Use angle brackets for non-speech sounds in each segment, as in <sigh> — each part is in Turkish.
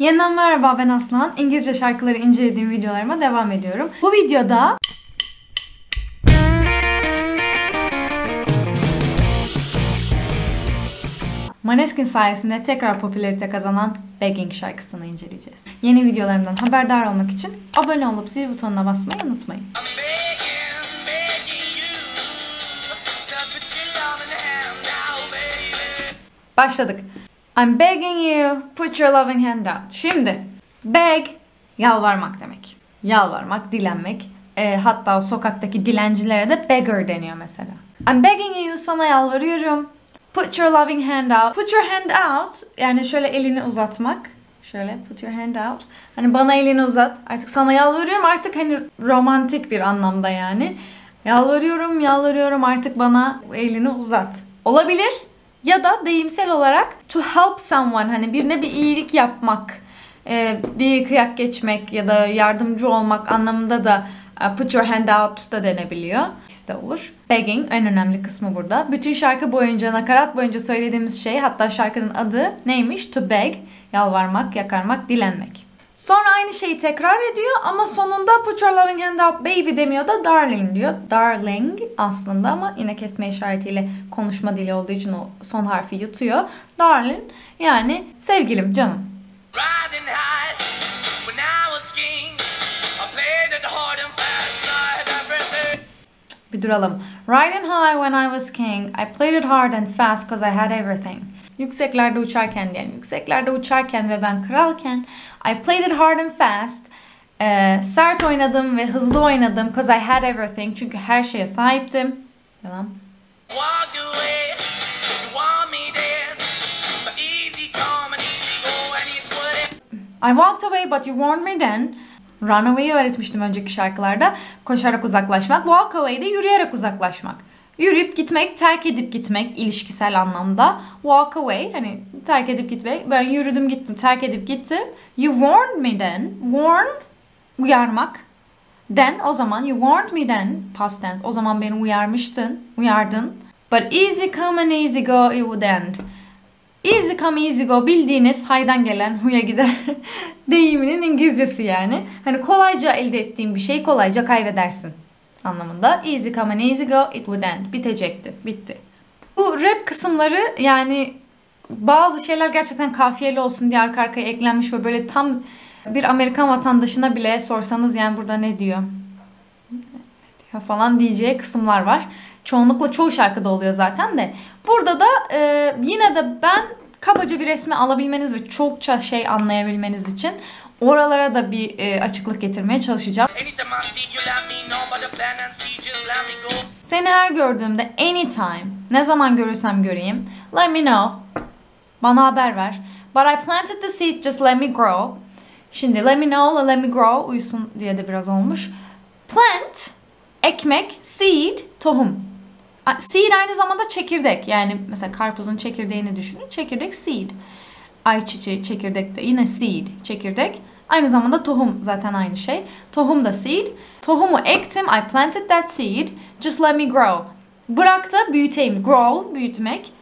Yeniden merhaba ben Aslan. İngilizce şarkıları incelediğim videolarıma devam ediyorum. Bu videoda Maneskin sayesinde tekrar popülarite kazanan Begging şarkısını inceleyeceğiz. Yeni videolarımdan haberdar olmak için abone olup zil butonuna basmayı unutmayın. Başladık. I'm begging you, put your loving hand out. Şimdi, beg, yalvarmak demek. Yalvarmak, dilenmek. E, hatta o sokaktaki dilencilere de beggar deniyor mesela. I'm begging you, sana yalvarıyorum. Put your loving hand out. Put your hand out, yani şöyle elini uzatmak. Şöyle put your hand out. Hani bana elini uzat. Artık sana yalvarıyorum. Artık hani romantik bir anlamda yani. Yalvarıyorum, yalvarıyorum artık bana elini uzat. Olabilir. Ya da deyimsel olarak to help someone hani birine bir iyilik yapmak, e, bir kıyak geçmek ya da yardımcı olmak anlamında da e, put your hand out da denebiliyor. İkisi de olur. Begging en önemli kısmı burada. Bütün şarkı boyunca, nakarat boyunca söylediğimiz şey hatta şarkının adı neymiş? To beg, yalvarmak, yakarmak, dilenmek. Sonra aynı şeyi tekrar ediyor ama sonunda put your loving hand up baby demiyor da darling diyor. Darling aslında ama yine kesme işaretiyle konuşma dili olduğu için o son harfi yutuyor. Darling yani sevgilim canım. Bir duralım. Riding high when I was king, I played it hard and fast cause I had everything. Yükseklerde uçarken diyelim. Yükseklerde uçarken ve ben kralken I played it hard and fast. Ee, sert oynadım ve hızlı oynadım cause I had everything. Çünkü her şeye sahiptim. Wouldn't. I walked away but you warned me then. Runaway'i öğretmiştim önceki şarkılarda. Koşarak uzaklaşmak. Walk away de yürüyerek uzaklaşmak. Yürüyüp gitmek, terk edip gitmek ilişkisel anlamda. Walk away hani terk edip gitmek. Ben yürüdüm gittim, terk edip gittim. You warned me then. Warn, uyarmak. Then o zaman you warned me then past tense. O zaman beni uyarmıştın, uyardın. But easy come and easy go it would end. Easy come easy go bildiğiniz haydan gelen huya gider <laughs> deyiminin İngilizcesi yani. Hani kolayca elde ettiğin bir şeyi kolayca kaybedersin anlamında. Easy come and easy go it would end. Bitecekti. Bitti. Bu rap kısımları yani bazı şeyler gerçekten kafiyeli olsun diye arka arkaya eklenmiş ve böyle tam bir Amerikan vatandaşına bile sorsanız yani burada ne diyor? diyor falan diyeceği kısımlar var. Çoğunlukla çoğu şarkıda oluyor zaten de. Burada da e, yine de ben kabaca bir resmi alabilmeniz ve çokça şey anlayabilmeniz için oralara da bir e, açıklık getirmeye çalışacağım. Seni her gördüğümde anytime, ne zaman görürsem göreyim, let me know, bana haber ver. But I planted the seed, just let me grow. Şimdi let me know, let me grow uyusun diye de biraz olmuş. Plant, ekmek, seed, tohum. Seed aynı zamanda çekirdek. Yani mesela karpuzun çekirdeğini düşünün. Çekirdek seed. Ayçiçeği çekirdek de yine seed, çekirdek. Aynı zamanda tohum zaten aynı şey. Tohum da seed. Tohumu ektim. I planted that seed. Just let me grow. Bırak da büyüteyim. Grow, büyütmek.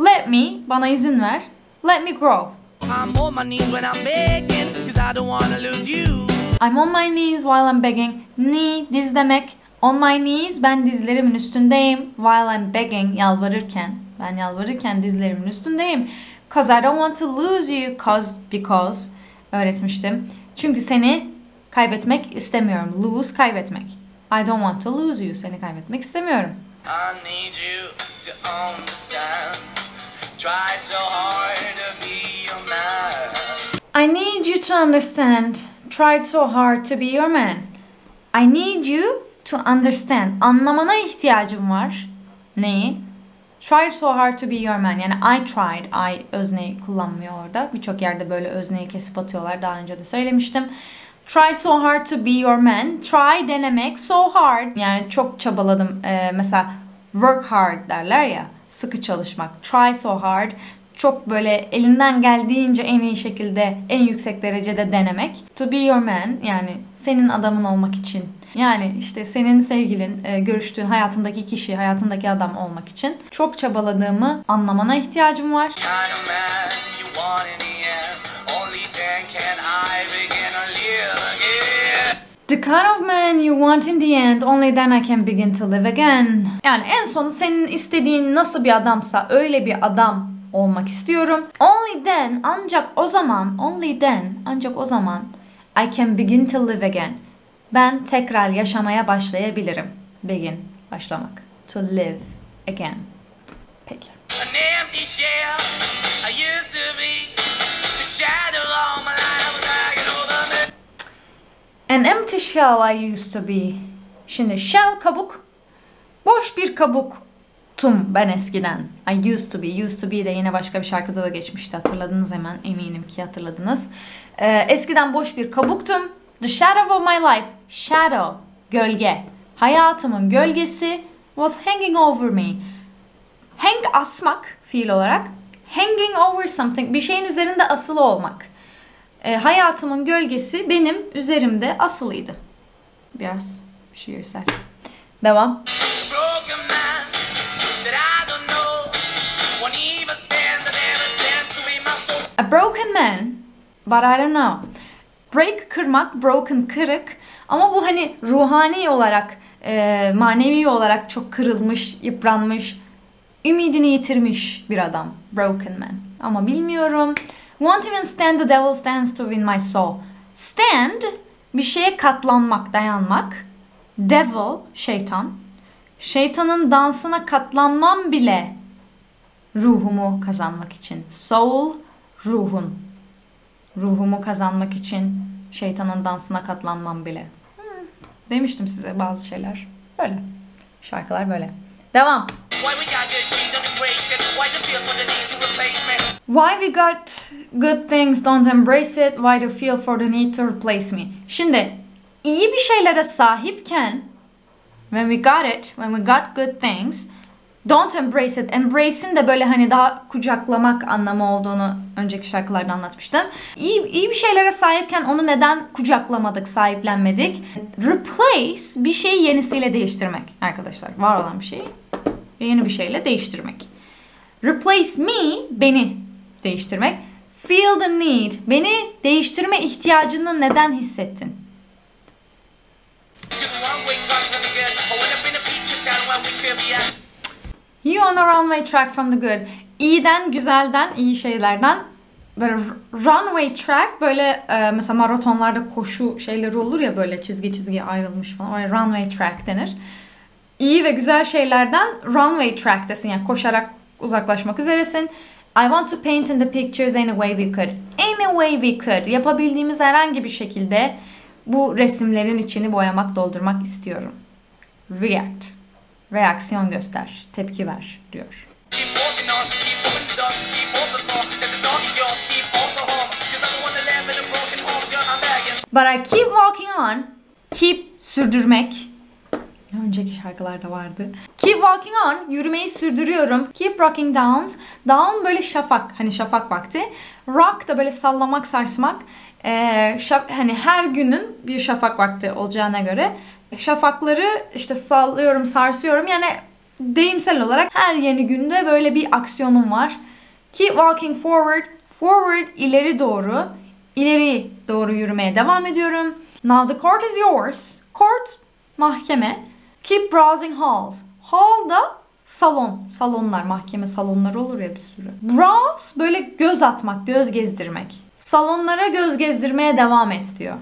Let me, bana izin ver. Let me grow. I'm on my knees when I'm begging. Cause I don't wanna lose you. I'm on my knees while I'm begging. Knee, diz demek. On my knees, ben dizlerimin üstündeyim. While I'm begging, yalvarırken. Ben yalvarırken dizlerimin üstündeyim. Cause I don't want to lose you. Cause, because. Öğretmiştim. Çünkü seni kaybetmek istemiyorum. Lose, kaybetmek. I don't want to lose you. Seni kaybetmek istemiyorum. I need you to understand. Try so hard to be your man. I need you to understand. Tried so hard to be your man. I need you to understand. Anlamana ihtiyacım var. Neyi? Tried so hard to be your man. Yani I tried. I özneyi kullanmıyor orada. Birçok yerde böyle özneyi kesip atıyorlar. Daha önce de söylemiştim. Tried so hard to be your man. Try denemek. So hard. Yani çok çabaladım. Ee, mesela work hard derler ya. Sıkı çalışmak. Try so hard. Çok böyle elinden geldiğince en iyi şekilde, en yüksek derecede denemek. To be your man yani senin adamın olmak için. Yani işte senin sevgilin, e, görüştüğün hayatındaki kişi, hayatındaki adam olmak için çok çabaladığımı anlamana ihtiyacım var. The kind of man you want in the end, only then I can begin to live again. Yani en son senin istediğin nasıl bir adamsa öyle bir adam olmak istiyorum. Only then, ancak o zaman, only then, ancak o zaman I can begin to live again. Ben tekrar yaşamaya başlayabilirim. Begin, başlamak. To live again. Peki. An empty shell I used to be. The shadow all my life was dragging over me. An empty shell I used to be. Şimdi shell kabuk. Boş bir kabuktum ben eskiden. I used to be. Used to be de yine başka bir şarkıda da geçmişti. Hatırladınız hemen. Eminim ki hatırladınız. Ee, eskiden boş bir kabuktum. The shadow of my life. Shadow. Gölge. Hayatımın gölgesi was hanging over me. Hang asmak fiil olarak. Hanging over something. Bir şeyin üzerinde asılı olmak. E, hayatımın gölgesi benim üzerimde asılıydı. Biraz şiirsel. Devam. A broken man, but I don't know. Break kırmak, broken kırık. Ama bu hani ruhani olarak, e, manevi olarak çok kırılmış, yıpranmış, ümidini yitirmiş bir adam. Broken man. Ama bilmiyorum. Won't even stand the devil's dance to win my soul. Stand, bir şeye katlanmak, dayanmak. Devil, şeytan. Şeytanın dansına katlanmam bile ruhumu kazanmak için. Soul, ruhun. Ruhumu kazanmak için şeytanın dansına katlanmam bile. Hmm, Demiştim size bazı şeyler. Böyle. Şarkılar böyle. Devam. Why we got good, things don't embrace it. Why do feel for the need to replace me. Şimdi iyi bir şeylere sahipken when we got it, when we got good things don't embrace it. Embrace'in de böyle hani daha kucaklamak anlamı olduğunu önceki şarkılarda anlatmıştım. İyi, iyi bir şeylere sahipken onu neden kucaklamadık, sahiplenmedik? Replace bir şeyi yenisiyle değiştirmek arkadaşlar. Var olan bir şeyi yeni bir şeyle değiştirmek. Replace me, beni değiştirmek. Feel the need, beni değiştirme ihtiyacını neden hissettin? You on a runway track from the good. İyiden, güzelden, iyi şeylerden böyle runway track böyle e, mesela maratonlarda koşu şeyleri olur ya böyle çizgi çizgi ayrılmış falan. Oraya runway track denir. İyi ve güzel şeylerden runway track'tesin yani koşarak uzaklaşmak üzeresin. I want to paint in the pictures any way we could. Any way we could. Yapabildiğimiz herhangi bir şekilde bu resimlerin içini boyamak, doldurmak istiyorum. React. Reaksiyon göster, tepki ver diyor. But I keep walking on. Keep sürdürmek. Önceki şarkılarda vardı. Keep walking on. Yürümeyi sürdürüyorum. Keep rocking downs. Down böyle şafak. Hani şafak vakti. Rock da böyle sallamak, sarsmak. Ee, şaf- hani her günün bir şafak vakti olacağına göre şafakları işte sallıyorum, sarsıyorum. Yani deyimsel olarak her yeni günde böyle bir aksiyonum var. Keep walking forward. Forward ileri doğru. İleri doğru yürümeye devam ediyorum. Now the court is yours. Court mahkeme. Keep browsing halls. Hall da salon. Salonlar, mahkeme salonları olur ya bir sürü. Browse böyle göz atmak, göz gezdirmek. Salonlara göz gezdirmeye devam et diyor.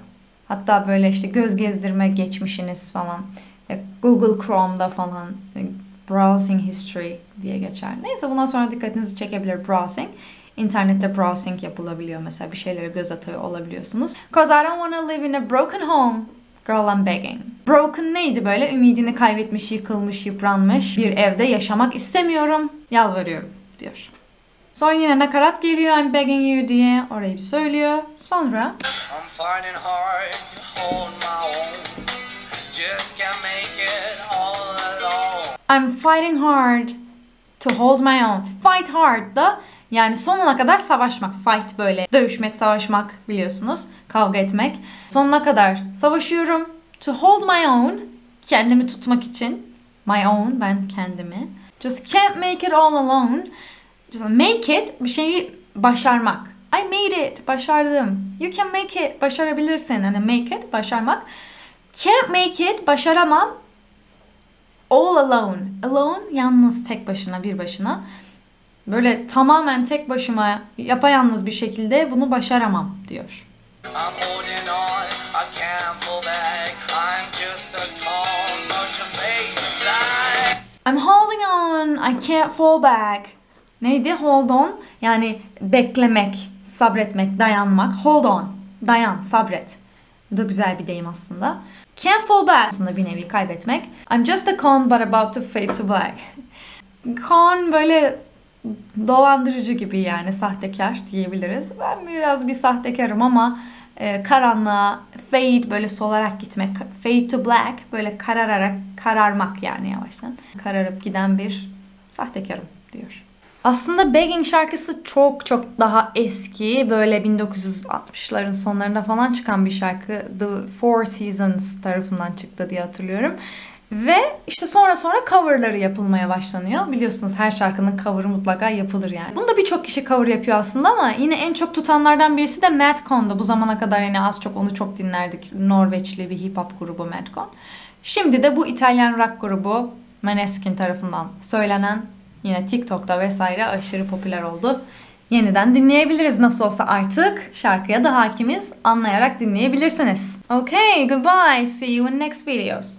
Hatta böyle işte göz gezdirme geçmişiniz falan. E, Google Chrome'da falan e, browsing history diye geçer. Neyse bundan sonra dikkatinizi çekebilir browsing. İnternette browsing yapılabiliyor mesela bir şeylere göz atıyor olabiliyorsunuz. Cause I don't wanna live in a broken home. Girl I'm begging. Broken neydi böyle? Ümidini kaybetmiş, yıkılmış, yıpranmış bir evde yaşamak istemiyorum. Yalvarıyorum diyor. Sonra yine nakarat geliyor I'm begging you diye orayı bir söylüyor. Sonra I'm finding hard to hold my own. Just can't make it all alone. I'm fighting hard to hold my own. Fight hard da yani sonuna kadar savaşmak. Fight böyle dövüşmek, savaşmak biliyorsunuz. Kavga etmek. Sonuna kadar savaşıyorum. To hold my own. Kendimi tutmak için. My own ben kendimi. Just can't make it all alone. Make it bir şeyi başarmak. I made it. Başardım. You can make it. Başarabilirsin. Hani make it. Başarmak. Can't make it. Başaramam. All alone. Alone yalnız tek başına bir başına. Böyle tamamen tek başıma yapayalnız bir şekilde bunu başaramam diyor. I'm holding on, I can't fall back. Neydi? Hold on. Yani beklemek, sabretmek, dayanmak. Hold on. Dayan, sabret. Bu da güzel bir deyim aslında. Can't fall back. Aslında bir nevi kaybetmek. I'm just a con but about to fade to black. <laughs> Con böyle dolandırıcı gibi yani sahtekar diyebiliriz. Ben biraz bir sahtekarım ama e, karanlığa fade böyle solarak gitmek. Fade to black böyle karararak kararmak yani yavaştan. Kararıp giden bir sahtekarım diyor. Aslında Begging şarkısı çok çok daha eski. Böyle 1960'ların sonlarında falan çıkan bir şarkı. The Four Seasons tarafından çıktı diye hatırlıyorum. Ve işte sonra sonra coverları yapılmaya başlanıyor. Biliyorsunuz her şarkının cover'ı mutlaka yapılır yani. Bunu da birçok kişi cover yapıyor aslında ama yine en çok tutanlardan birisi de Madcon'da. Bu zamana kadar yani az çok onu çok dinlerdik. Norveçli bir hip hop grubu Madcon. Şimdi de bu İtalyan rock grubu Maneskin tarafından söylenen yine TikTok'ta vesaire aşırı popüler oldu. Yeniden dinleyebiliriz nasıl olsa artık. Şarkıya da hakimiz. Anlayarak dinleyebilirsiniz. Okay, goodbye. See you in next videos.